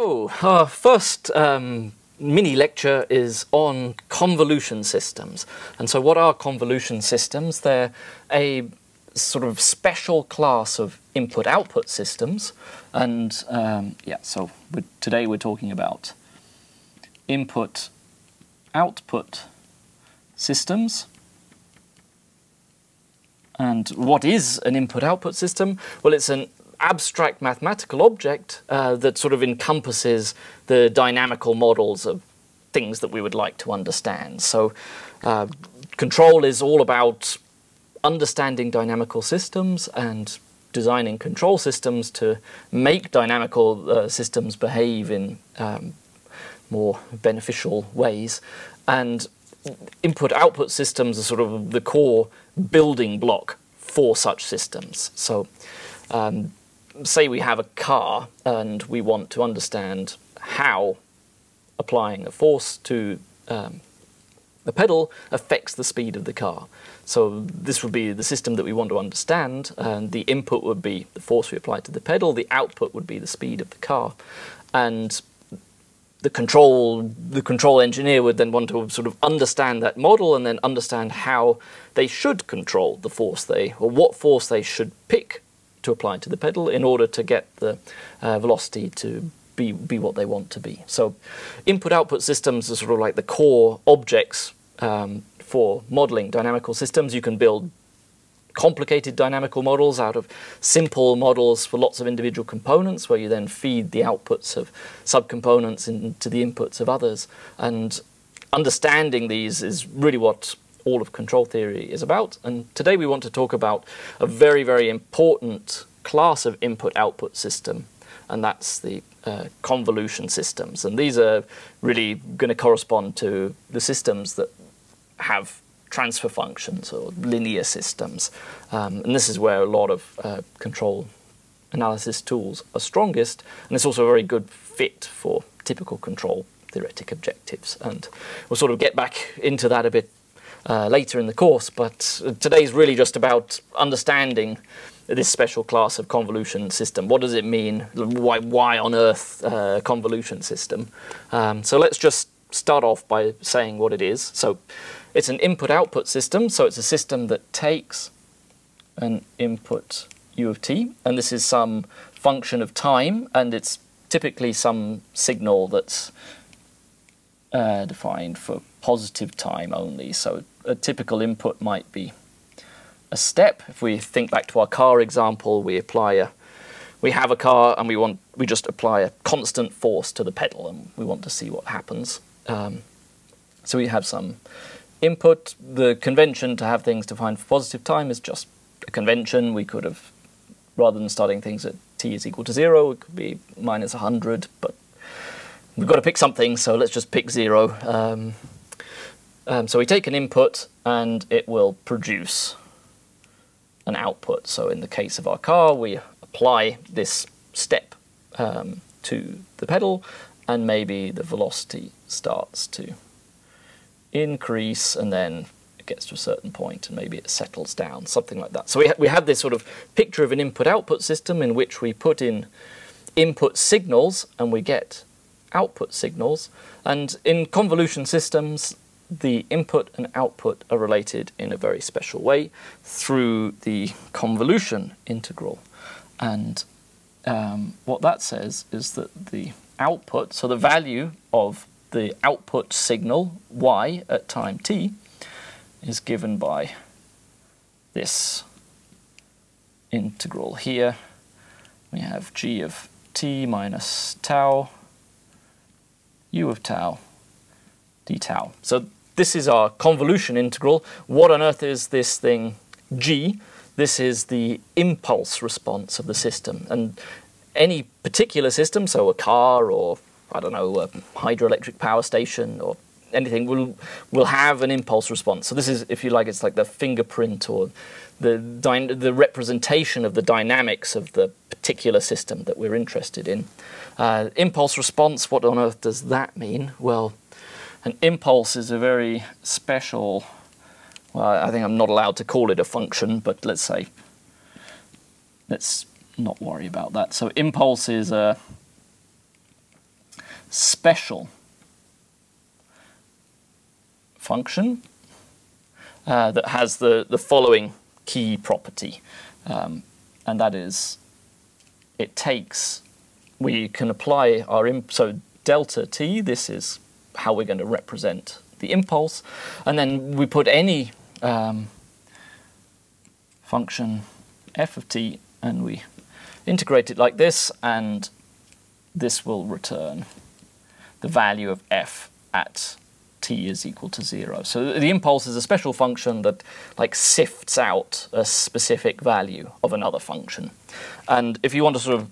So, our first um, mini lecture is on convolution systems. And so, what are convolution systems? They're a sort of special class of input output systems. And um, yeah, so we're, today we're talking about input output systems. And what is an input output system? Well, it's an abstract mathematical object uh, that sort of encompasses the dynamical models of things that we would like to understand. So, uh, control is all about understanding dynamical systems and designing control systems to make dynamical uh, systems behave in um, more beneficial ways. And input output systems are sort of the core building block for such systems. So, um, say we have a car and we want to understand how applying a force to um, the pedal affects the speed of the car. So this would be the system that we want to understand, and the input would be the force we apply to the pedal, the output would be the speed of the car. And the control the control engineer would then want to sort of understand that model and then understand how they should control the force they or what force they should pick to apply to the pedal in order to get the uh, velocity to be, be what they want to be. So input-output systems are sort of like the core objects um, for modeling dynamical systems. You can build complicated dynamical models out of simple models for lots of individual components where you then feed the outputs of subcomponents into the inputs of others. And understanding these is really what all of control theory is about. And today we want to talk about a very, very important class of input-output system, and that's the uh, convolution systems. And these are really going to correspond to the systems that have transfer functions or linear systems. Um, and this is where a lot of uh, control analysis tools are strongest, and it's also a very good fit for typical control theoretic objectives. And we'll sort of get back into that a bit uh, later in the course, but today is really just about understanding this special class of convolution system. What does it mean? Why, why on earth uh, convolution system? Um, so let's just start off by saying what it is. So it's an input-output system, so it's a system that takes an input u of t, and this is some function of time, and it's typically some signal that's uh, defined for positive time only. So a typical input might be a step. If we think back to our car example, we apply a we have a car and we want we just apply a constant force to the pedal and we want to see what happens. Um, so we have some input. The convention to have things defined for positive time is just a convention. We could have, rather than starting things at t is equal to zero, it could be minus 100, but we've got to pick something, so let's just pick zero. Um, um, so we take an input and it will produce an output. So in the case of our car, we apply this step um, to the pedal and maybe the velocity starts to increase and then it gets to a certain point and maybe it settles down, something like that. So we, ha we have this sort of picture of an input-output system in which we put in input signals and we get output signals. And in convolution systems, the input and output are related in a very special way through the convolution integral. And um, what that says is that the output, so the value of the output signal y at time t, is given by this integral here. We have g of t minus tau, u of tau, d tau. So this is our convolution integral. What on earth is this thing g? This is the impulse response of the system. And any particular system, so a car or, I don't know, a hydroelectric power station or anything, will, will have an impulse response. So this is, if you like, it's like the fingerprint or the, the representation of the dynamics of the particular system that we're interested in. Uh, impulse response, what on earth does that mean? Well, an impulse is a very special, well, I think I'm not allowed to call it a function, but let's say, let's not worry about that. So impulse is a, special function uh, that has the, the following key property, um, and that is it takes, we can apply our, so delta t, this is how we're going to represent the impulse, and then we put any um, function f of t and we integrate it like this and this will return the value of f at t is equal to zero. So the impulse is a special function that like sifts out a specific value of another function. And if you want to sort of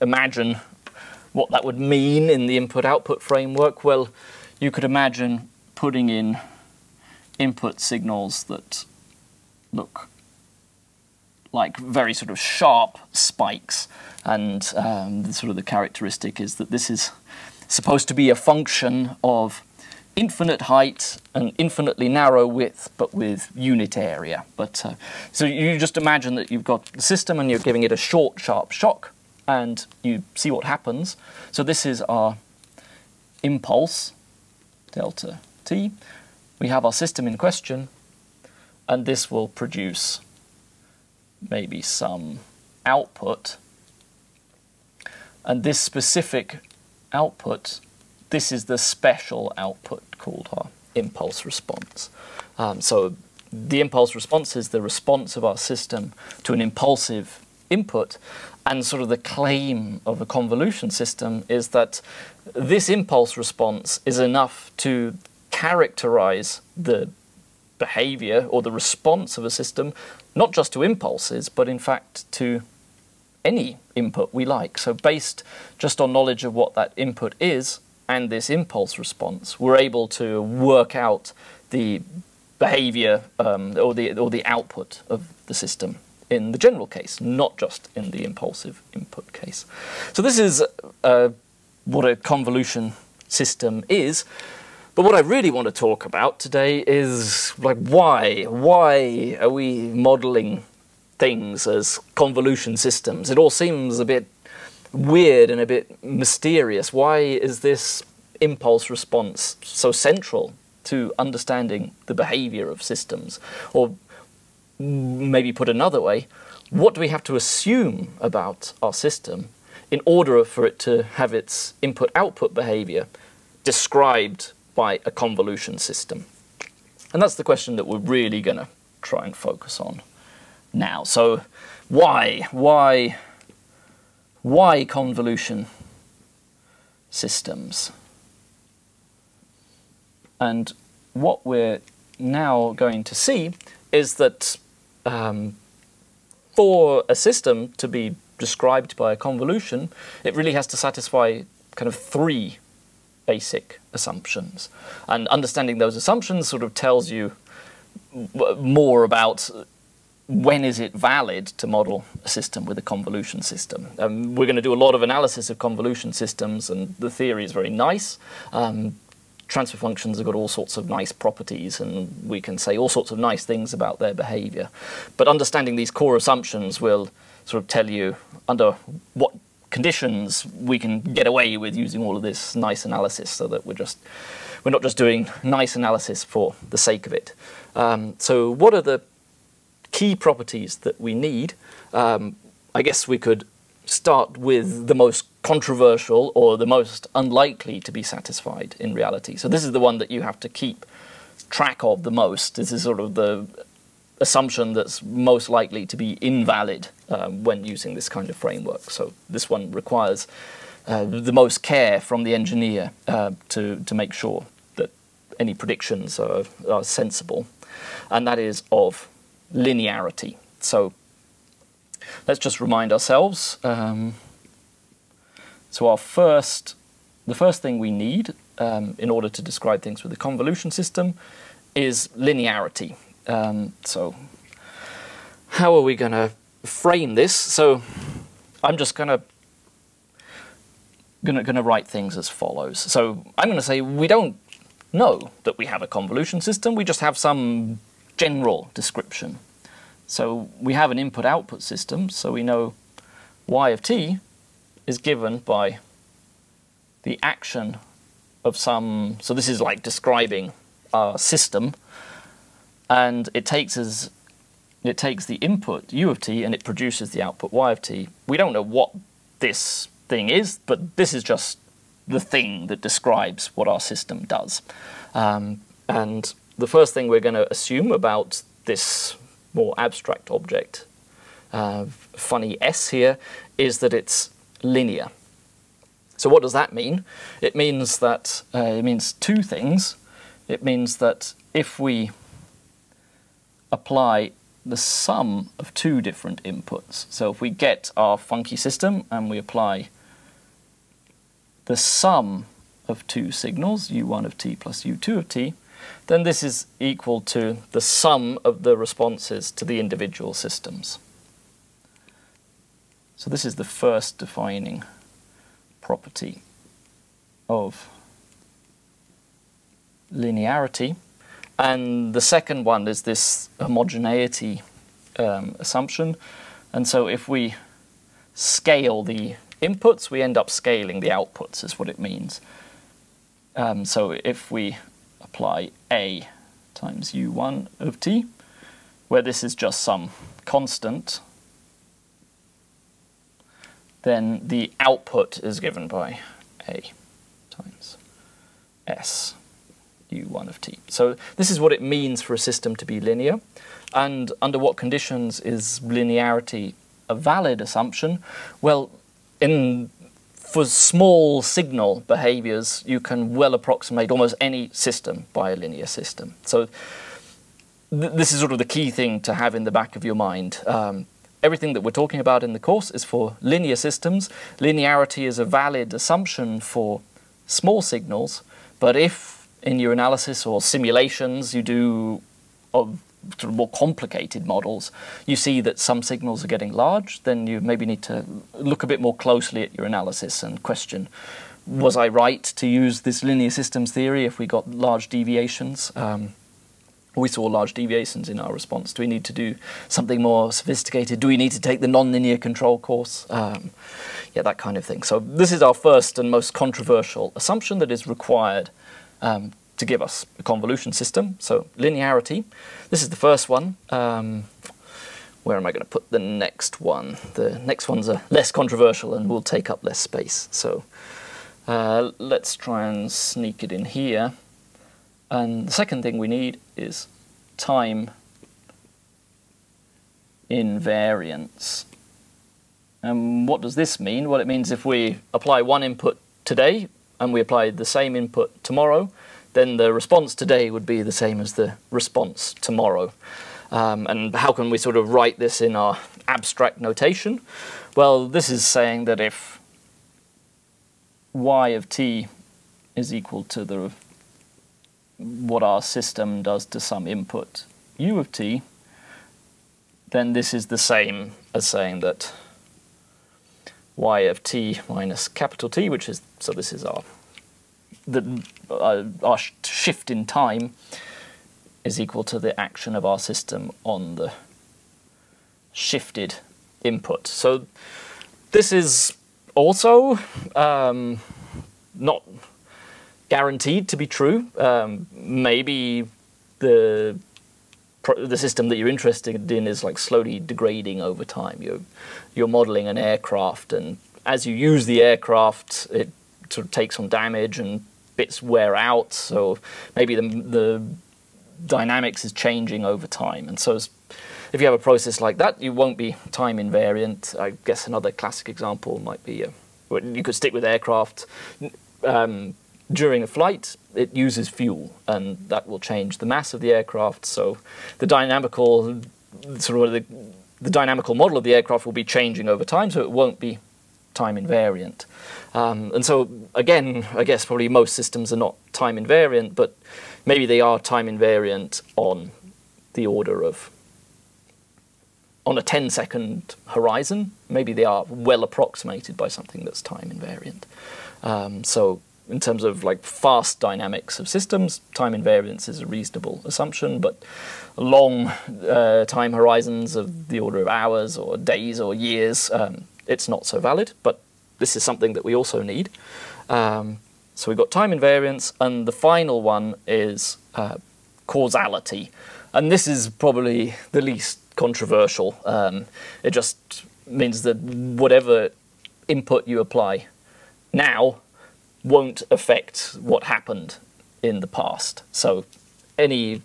imagine what that would mean in the input-output framework, well, you could imagine putting in input signals that look like very sort of sharp spikes. And um, sort of the characteristic is that this is supposed to be a function of infinite height and infinitely narrow width, but with unit area. But uh, so you just imagine that you've got the system and you're giving it a short, sharp shock, and you see what happens. So this is our impulse, delta t. We have our system in question, and this will produce maybe some output. And this specific output this is the special output called our impulse response. Um, so the impulse response is the response of our system to an impulsive input. And sort of the claim of a convolution system is that this impulse response is enough to characterize the behavior or the response of a system, not just to impulses, but in fact to any input we like. So based just on knowledge of what that input is, and this impulse response, we're able to work out the behavior um, or, the, or the output of the system in the general case, not just in the impulsive input case. So this is uh, what a convolution system is. But what I really want to talk about today is like why? Why are we modeling things as convolution systems? It all seems a bit weird and a bit mysterious. Why is this impulse response so central to understanding the behavior of systems? Or maybe put another way, what do we have to assume about our system in order for it to have its input output behavior described by a convolution system? And that's the question that we're really going to try and focus on now. So, why? Why why convolution systems? And what we're now going to see is that um, for a system to be described by a convolution, it really has to satisfy kind of three basic assumptions. And understanding those assumptions sort of tells you more about when is it valid to model a system with a convolution system? Um, we're going to do a lot of analysis of convolution systems, and the theory is very nice. Um, transfer functions have got all sorts of nice properties, and we can say all sorts of nice things about their behavior. But understanding these core assumptions will sort of tell you under what conditions we can get away with using all of this nice analysis so that we're just we're not just doing nice analysis for the sake of it. Um, so what are the key properties that we need, um, I guess we could start with the most controversial or the most unlikely to be satisfied in reality. So this is the one that you have to keep track of the most. This is sort of the assumption that's most likely to be invalid um, when using this kind of framework. So this one requires uh, the most care from the engineer uh, to, to make sure that any predictions are, are sensible, and that is of linearity. So let's just remind ourselves. Um, so our first, the first thing we need um, in order to describe things with a convolution system is linearity. Um, so how are we going to frame this? So I'm just going to going to write things as follows. So I'm going to say we don't know that we have a convolution system. We just have some general description. So we have an input-output system, so we know y of t is given by the action of some. So this is like describing our system, and it takes as it takes the input u of t and it produces the output y of t. We don't know what this thing is, but this is just the thing that describes what our system does. Um, and the first thing we're going to assume about this more abstract object, uh, funny S here, is that it's linear. So what does that mean? It means that uh, it means two things. It means that if we apply the sum of two different inputs, so if we get our funky system and we apply the sum of two signals, u1 of t plus u2 of t, then this is equal to the sum of the responses to the individual systems. So this is the first defining property of linearity. And the second one is this homogeneity um, assumption. And so if we scale the inputs, we end up scaling the outputs, is what it means. Um, so if we apply A times u1 of t, where this is just some constant, then the output is given by A times S u1 of t. So this is what it means for a system to be linear. And under what conditions is linearity a valid assumption? Well, in for small signal behaviors, you can well approximate almost any system by a linear system. So th this is sort of the key thing to have in the back of your mind. Um, everything that we're talking about in the course is for linear systems. Linearity is a valid assumption for small signals, but if in your analysis or simulations you do of sort of more complicated models, you see that some signals are getting large, then you maybe need to look a bit more closely at your analysis and question, was I right to use this linear systems theory if we got large deviations? Um, we saw large deviations in our response. Do we need to do something more sophisticated? Do we need to take the nonlinear control course? Um, yeah, that kind of thing. So this is our first and most controversial assumption that is required um, to give us a convolution system. So linearity. This is the first one. Um, where am I going to put the next one? The next ones are less controversial and will take up less space. So uh, let's try and sneak it in here. And the second thing we need is time invariance. And what does this mean? Well, it means if we apply one input today and we apply the same input tomorrow, then the response today would be the same as the response tomorrow. Um, and how can we sort of write this in our abstract notation? Well, this is saying that if y of t is equal to the what our system does to some input u of t, then this is the same as saying that y of t minus capital T, which is, so this is our, the, uh, our shift in time, is equal to the action of our system on the shifted input. So this is also um, not guaranteed to be true. Um, maybe the the system that you're interested in is like slowly degrading over time. You're you're modeling an aircraft, and as you use the aircraft, it sort of takes on damage and bits wear out. So maybe the the dynamics is changing over time, and so if you have a process like that, you won't be time invariant. I guess another classic example might be uh, you could stick with aircraft. Um, during a flight, it uses fuel, and that will change the mass of the aircraft. So the dynamical sort of the, the dynamical model of the aircraft will be changing over time, so it won't be time invariant. Um, and so again, I guess probably most systems are not time invariant, but maybe they are time invariant on the order of on a 10 second horizon. Maybe they are well approximated by something that's time invariant. Um, so in terms of like fast dynamics of systems, time invariance is a reasonable assumption, but long uh, time horizons of the order of hours or days or years, um, it's not so valid. But this is something that we also need. Um, so we've got time invariance, and the final one is uh, causality. And this is probably the least controversial. Um, it just means that whatever input you apply now won't affect what happened in the past. So any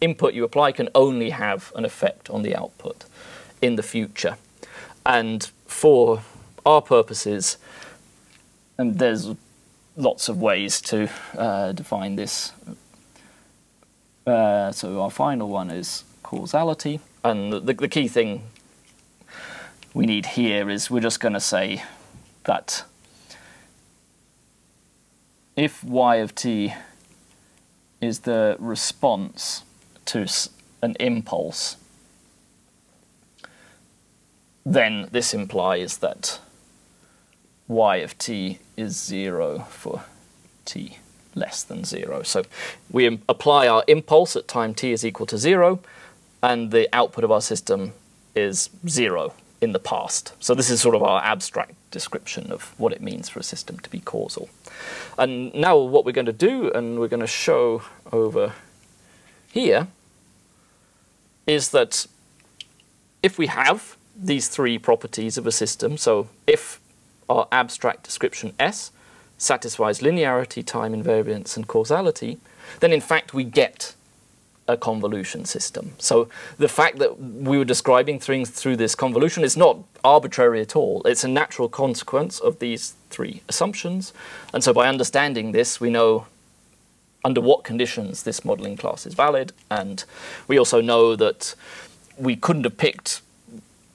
input you apply can only have an effect on the output in the future. And for our purposes, and there's lots of ways to uh, define this. Uh, so our final one is causality, and the, the key thing we need here is we're just going to say that if y of t is the response to an impulse, then this implies that y of t is 0 for t less than 0. So we apply our impulse at time t is equal to 0, and the output of our system is 0 in the past. So this is sort of our abstract description of what it means for a system to be causal. And now what we're going to do, and we're going to show over here, is that if we have these three properties of a system, so if our abstract description S satisfies linearity, time invariance, and causality, then in fact we get a convolution system. So the fact that we were describing things through this convolution is not arbitrary at all. It's a natural consequence of these three assumptions. And so by understanding this, we know under what conditions this modeling class is valid. And we also know that we couldn't have picked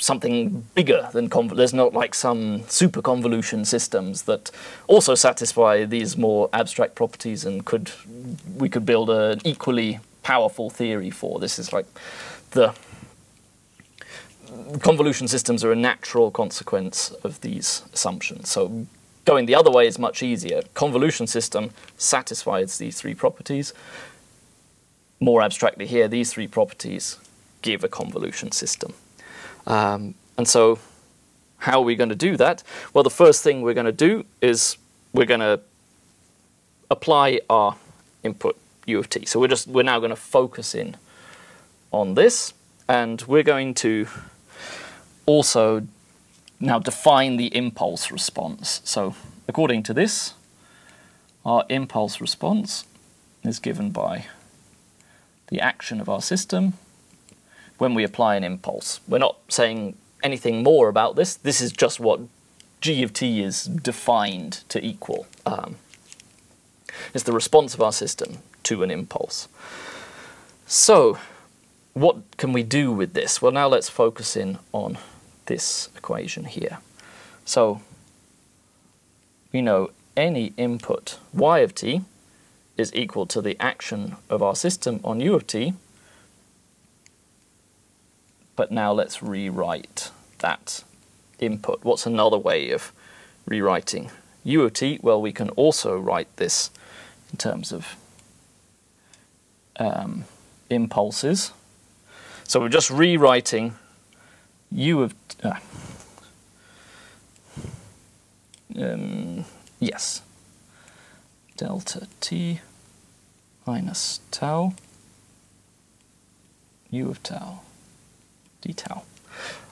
something bigger than conv there's not like some super convolution systems that also satisfy these more abstract properties and could we could build an equally powerful theory for. This is like the convolution systems are a natural consequence of these assumptions. So going the other way is much easier. Convolution system satisfies these three properties. More abstractly here these three properties give a convolution system um, and so how are we going to do that? Well, the first thing we're going to do is we're going to apply our input u of t. So we're just we're now going to focus in on this, and we're going to also now define the impulse response. So according to this, our impulse response is given by the action of our system when we apply an impulse. We're not saying anything more about this. This is just what g of t is defined to equal. Um, it's the response of our system to an impulse. So, what can we do with this? Well, now let's focus in on this equation here. So, we know any input y of t is equal to the action of our system on u of t but now let's rewrite that input. What's another way of rewriting u of t? Well, we can also write this in terms of um, impulses. So we're just rewriting u of uh, um, yes delta t minus tau u of tau d tau.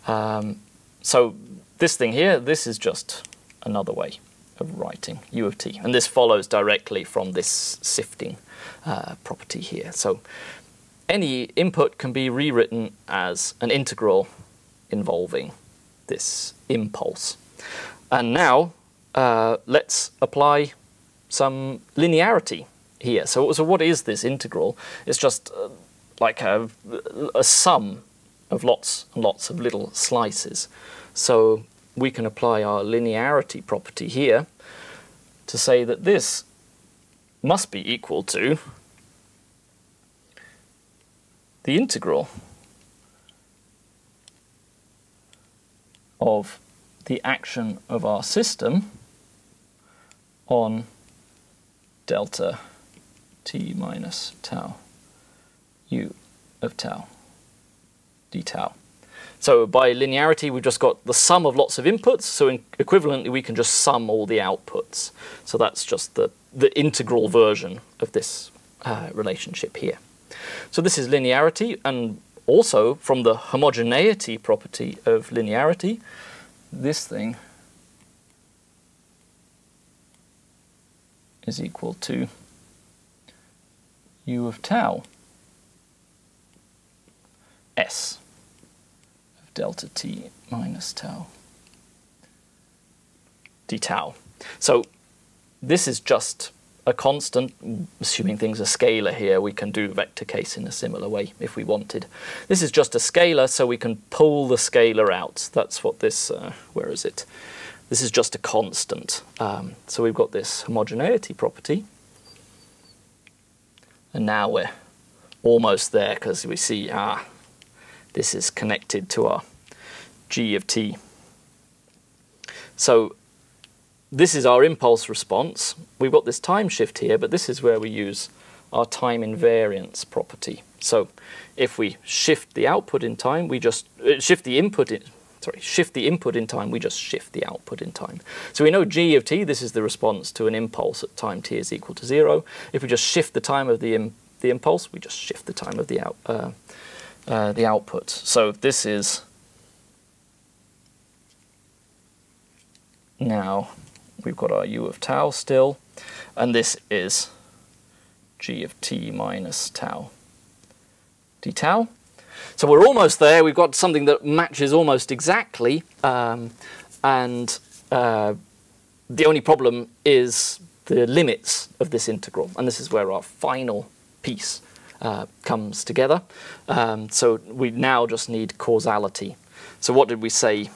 Um, so this thing here, this is just another way of writing u of t. And this follows directly from this sifting uh, property here. So any input can be rewritten as an integral involving this impulse. And now uh, let's apply some linearity here. So, so what is this integral? It's just uh, like a, a sum of lots and lots of little slices. So we can apply our linearity property here to say that this must be equal to the integral of the action of our system on delta t minus tau u of tau d tau. So by linearity, we've just got the sum of lots of inputs. So in, equivalently, we can just sum all the outputs. So that's just the, the integral version of this uh, relationship here. So this is linearity, and also from the homogeneity property of linearity, this thing is equal to u of tau s delta t minus tau d tau. So this is just a constant, assuming things are scalar here, we can do vector case in a similar way if we wanted. This is just a scalar, so we can pull the scalar out. That's what this, uh, where is it? This is just a constant. Um, so we've got this homogeneity property. And now we're almost there because we see, ah, this is connected to our g of t. So this is our impulse response. We've got this time shift here, but this is where we use our time invariance property. So if we shift the output in time, we just uh, shift the input in, sorry, shift the input in time, we just shift the output in time. So we know g of t, this is the response to an impulse at time t is equal to zero. If we just shift the time of the, Im the impulse, we just shift the time of the, out uh, uh, the output. So this is now we've got our u of tau still, and this is g of t minus tau d tau. So we're almost there. We've got something that matches almost exactly, um, and uh, the only problem is the limits of this integral, and this is where our final piece uh, comes together. Um, so we now just need causality. So what did we say?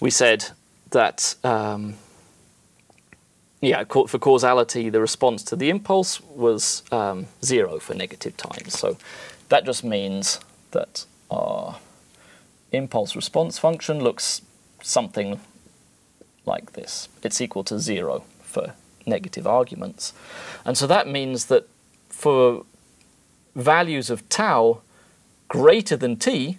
We said that, um, yeah, for causality, the response to the impulse was um, zero for negative times. So that just means that our impulse response function looks something like this. It's equal to zero for negative arguments. And so that means that for values of tau greater than t,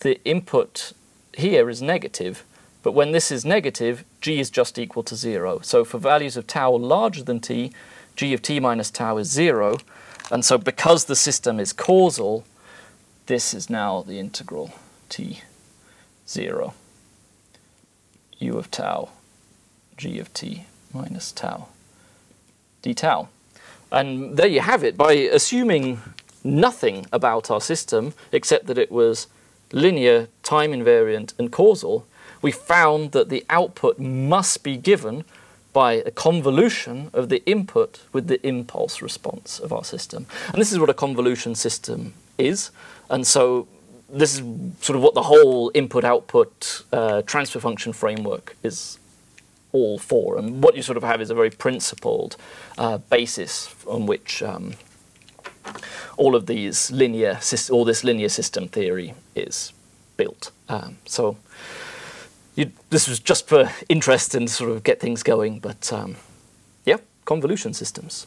the input here is negative, but when this is negative, g is just equal to 0. So for values of tau larger than t, g of t minus tau is 0. And so because the system is causal, this is now the integral t 0 u of tau g of t minus tau d tau. And there you have it. By assuming nothing about our system except that it was linear, time invariant, and causal, we found that the output must be given by a convolution of the input with the impulse response of our system. And this is what a convolution system is. And so this is sort of what the whole input-output uh, transfer function framework is all for. And what you sort of have is a very principled uh, basis on which um, all of these linear, all this linear system theory is built. Um, so you, this was just for interest and sort of get things going, but um, yeah, convolution systems.